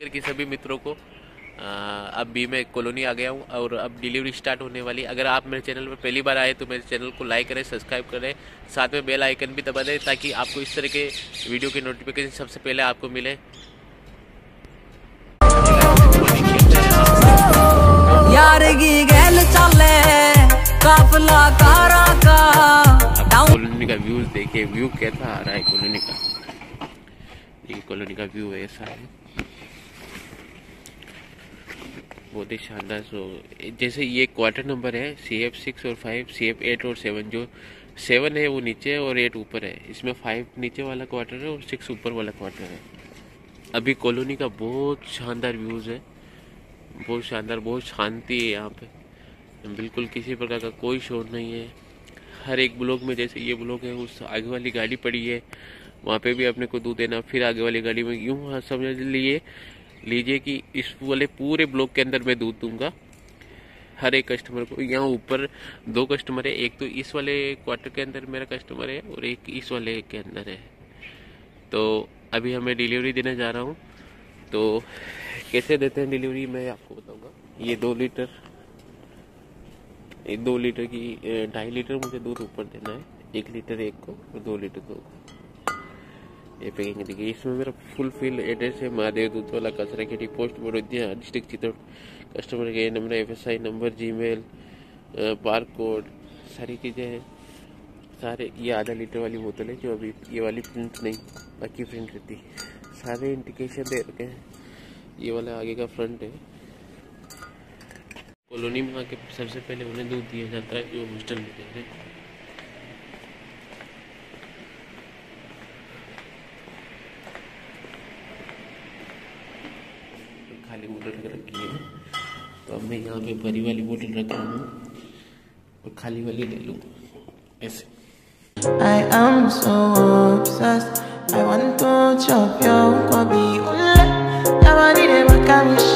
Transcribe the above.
की सभी मित्रों को आ, अब भी मैं कॉलोनी आ गया हूँ और अब डिलीवरी स्टार्ट होने वाली अगर आप मेरे चैनल पर पहली बार आए तो मेरे चैनल को लाइक करें सब्सक्राइब करें साथ में बेल आइकन भी दबा दें ताकि आपको इस तरह के वीडियो की नोटिफिकेशन सबसे पहले आपको मिले। यार की गैल चले काफला कारा का। कॉलोनी का व्यू देखिए व्यू कैसा आ रहा है कॉलोनी का? कॉलोनी का व्यू ऐसा है। बहुत ही शानदार सो जैसे ये क्वार्टर नंबर है सी एफ़ सिक्स और फाइव सी एफ़ एट और सेवन जो सेवन है वो नीचे है और एट ऊपर है। इसमें फाइव नीचे वाला क्वार्टर है और सिक्स ऊपर वाला क्वार्टर है। अभी कॉलोनी का बहुत शानदार व्यूज़ है। बहुत शानदार, बहुत शांति है यहाँ पे। बिल्कुल किसी प्रकार का कोई शोर नहीं है। हर एक ब्लॉक में जैसे ये ब्लॉक है, उस आगे वाली गाड़ी पड़ी है। वहाँ पे भी अपने को दूध देना, फिर आगे वाली गाड़ी में यूँ समझ लिए लीजिए कि इस वाले पूरे ब्लॉक के अंदर मैं दूध दूँगा, हर एक कस्टमर को। यहाँ ऊपर दो कस्टमर है, एक तो इस वाले क्वार्टर के अंदर मेरा कस्टमर है और एक इस वाले के अंदर है। तो अभी हमें डिलीवरी देने जा रहा हूँ। तो कैसे देते हैं डिलीवरी मैं आपको बताऊँगा। ये दो लीटर ये दो लीटर की ढाई लीटर मुझे दूध ऊपर देना है, एक लीटर एक को और दो लीटर दो को। ये पैकिंग देखिए इसमें मेरा फुल फिल एड्रेस है, महादेव दूध वाला कसरा खेती post, Barodia district Chittor customer के number F S I number Gmail bar code सारी चीज़ें हैं। सारे, ये आधा लीटर वाली बोतल है, जो अभी ये वाली प्रिंट नहीं, बाकी प्रिंट रहती सारे इंडिकेशन दे रखे हैं। ये वाला आगे का फ्रंट है। कॉलोनी में आके सबसे पहले उन्हें दूध दिया जाता है, जो हॉस्टल में हैं। खाली बोतल रख रखी है तो अब मैं यहाँ पे भरी वाली बोतल रख रहा हूँ और खाली वाली ले लूँ ऐसे I am so obsessed. I want to chop your kobe. Ule, nobody dey make me